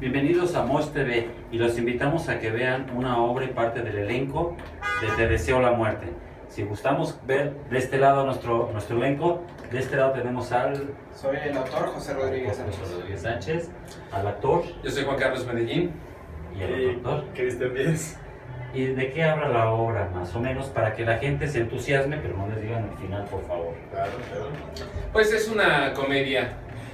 Bienvenidos a Mosh TV y los invitamos a que vean una obra y parte del elenco de Te Deseo la Muerte. Si gustamos ver de este lado nuestro, nuestro elenco, de este lado tenemos al Soy el autor José Rodríguez José Sánchez. Rodríguez Sánchez, al actor Yo soy Juan Carlos Medellín. y al Y doctor. Cristian Díaz. ¿Y de qué habla la obra más o menos para que la gente se entusiasme, pero no les digan el final, por favor? Claro, claro. Pues es una comedia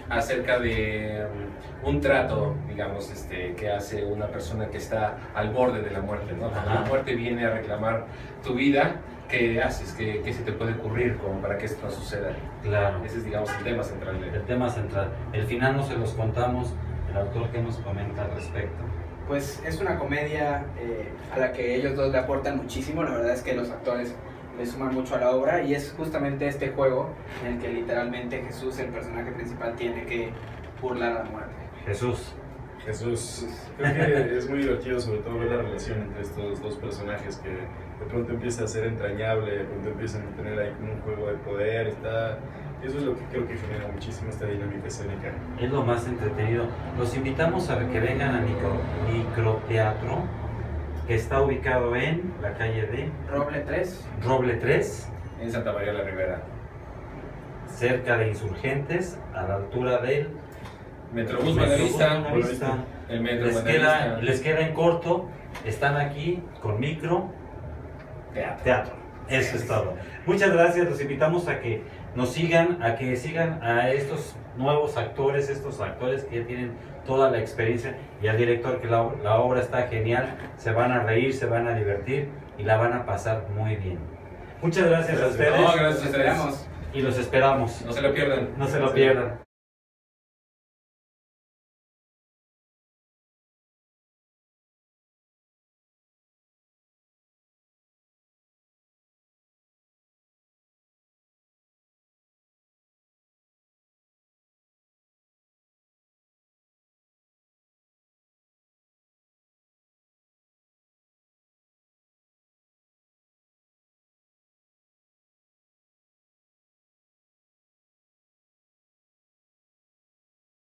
acerca de um, un trato, digamos, este, que hace una persona que está al borde de la muerte, ¿no? Cuando Ajá. la muerte viene a reclamar tu vida, ¿qué haces? ¿Qué, qué se te puede ocurrir como para que esto no suceda? Claro. Ese es, digamos, el tema central de El tema central. El final no se los contamos. El autor que nos comenta al respecto. Pues es una comedia eh, a la que ellos dos le aportan muchísimo. La verdad es que los actores le suman mucho a la obra y es justamente este juego en el que literalmente Jesús, el personaje principal, tiene que burlar a la muerte. Jesús. Jesús. Creo que es muy divertido, sobre todo ver la relación entre estos dos personajes que de pronto empieza a ser entrañable, de pronto empiezan a tener ahí como un juego de poder. Está, eso es lo que creo que genera muchísimo esta dinámica escénica. Es lo más entretenido. Los invitamos a que vengan a micro, Microteatro, que está ubicado en la calle de Roble 3, Roble 3, en Santa María la Ribera. cerca de Insurgentes, a la altura del Metrobús Buenavista, el Metro Les queda, les queda en corto. Están aquí con micro Teatro. teatro. Eso es todo. Muchas gracias. Los invitamos a que nos sigan, a que sigan a estos nuevos actores, estos actores que ya tienen toda la experiencia y al director que la, la obra está genial. Se van a reír, se van a divertir y la van a pasar muy bien. Muchas gracias a ustedes No, gracias ustedes. esperamos. y los esperamos. No se lo pierdan. No se lo pierdan.